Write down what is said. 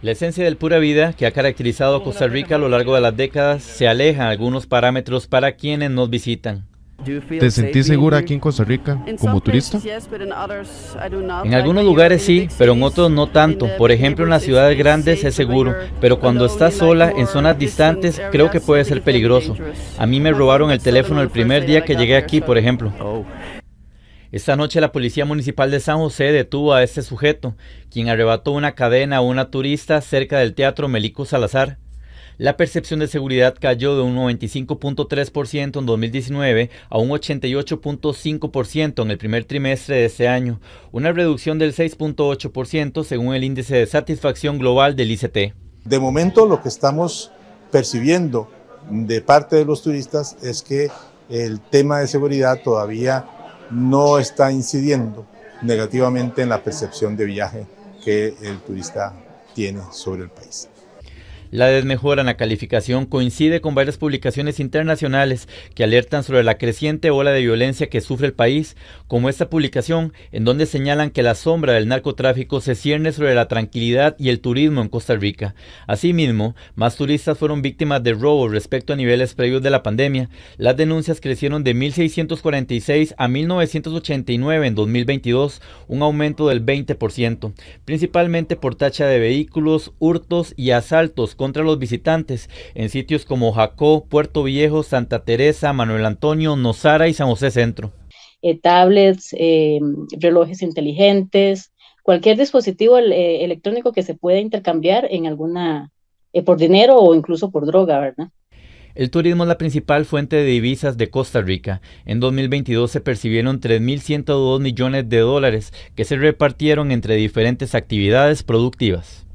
La esencia del pura vida que ha caracterizado a Costa Rica a lo largo de las décadas se aleja en algunos parámetros para quienes nos visitan. ¿Te sentís segura aquí en Costa Rica como turista? En algunos lugares sí, pero en otros no tanto. Por ejemplo, en las ciudades grandes es seguro, pero cuando estás sola en zonas distantes creo que puede ser peligroso. A mí me robaron el teléfono el primer día que llegué aquí, por ejemplo. Esta noche la Policía Municipal de San José detuvo a este sujeto, quien arrebató una cadena a una turista cerca del Teatro Melico Salazar. La percepción de seguridad cayó de un 95.3% en 2019 a un 88.5% en el primer trimestre de este año, una reducción del 6.8% según el índice de satisfacción global del ICT. De momento lo que estamos percibiendo de parte de los turistas es que el tema de seguridad todavía no está incidiendo negativamente en la percepción de viaje que el turista tiene sobre el país. La desmejora en la calificación coincide con varias publicaciones internacionales que alertan sobre la creciente ola de violencia que sufre el país, como esta publicación en donde señalan que la sombra del narcotráfico se cierne sobre la tranquilidad y el turismo en Costa Rica. Asimismo, más turistas fueron víctimas de robo respecto a niveles previos de la pandemia. Las denuncias crecieron de 1.646 a 1.989 en 2022, un aumento del 20%, principalmente por tacha de vehículos, hurtos y asaltos contra los visitantes en sitios como Jacó, Puerto Viejo, Santa Teresa, Manuel Antonio, Nosara y San José Centro. Eh, tablets, eh, relojes inteligentes, cualquier dispositivo eh, electrónico que se pueda intercambiar en alguna, por dinero o incluso por droga, ¿verdad? El turismo es la principal fuente de divisas de Costa Rica. En 2022 se percibieron 3.102 millones de dólares que se repartieron entre diferentes actividades productivas.